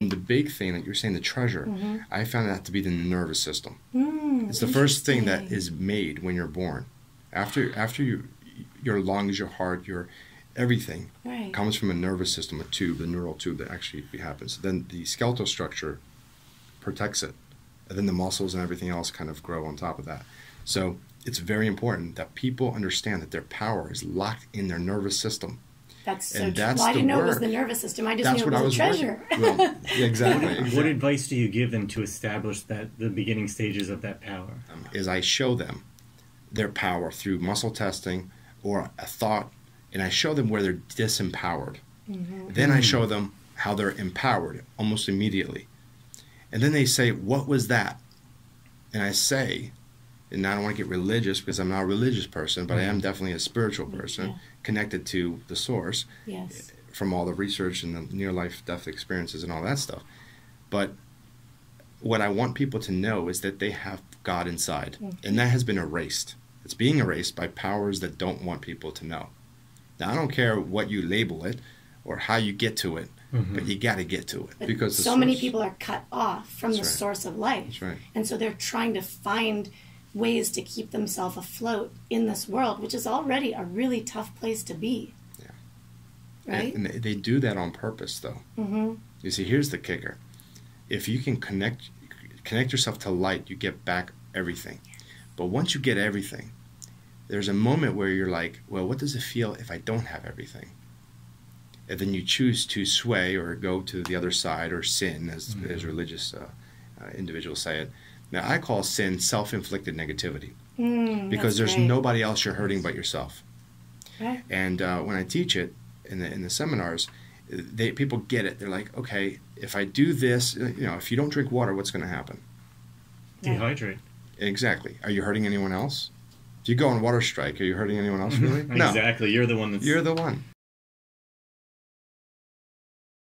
the big thing that you're saying, the treasure, Mm-hmm. I found that to be the nervous system. Mm, It's the first thing that is made when you're born. After after you, your lungs, your heart, your everything right. comes from a nervous system, a tube, the neural tube that actually happens. Then the skeletal structure protects it, and then the muscles and everything else kind of grow on top of that. So it's very important that people understand that their power is locked in their nervous system. That's so and true. that's Well, I didn't know it was the nervous system. I just That's knew it what I was was a treasure. Well, exactly. What advice do you give them to establish that the beginning stages of that power? is I show them their power through muscle testing or a thought, and I show them where they're disempowered. Mm-hmm. Then I show them how they're empowered almost immediately. And then they say, What was that? And I say, and I don't want to get religious because I'm not a religious person, but I am mm-hmm. definitely a spiritual person Yeah. connected to the source yes. from all the research and the near life death experiences and all that stuff. But what I want people to know is that they have God inside, and that has been erased. It's being erased by powers that don't want people to know. Now, I don't care what you label it or how you get to it, mm-hmm. but you got to get to it But because the so many people are cut off from That's the right. source of life. That's right. And so they're trying to find ways to keep themselves afloat in this world, which is already a really tough place to be. Yeah. Right? And they- they do that on purpose, though. mm-hmm. You see, here's the kicker: if you can connect connect yourself to light, you get back everything. But once you get everything, there's a moment where you're like, well, what does it feel if I don't have everything? And then you choose to sway or go to the other side or sin, as as religious uh, uh, individuals say it. Now, I call sin self-inflicted negativity Mm, because there's great. nobody else you're hurting but yourself. Right. And uh, when I teach it in the in the seminars, they people get it. They're like, okay, if I do this, uh, you know, if you don't drink water, what's going to happen? Dehydrate. Exactly. Are you hurting anyone else? If you go on water strike, are you hurting anyone else really? no. Exactly. You're the one that's You're the one.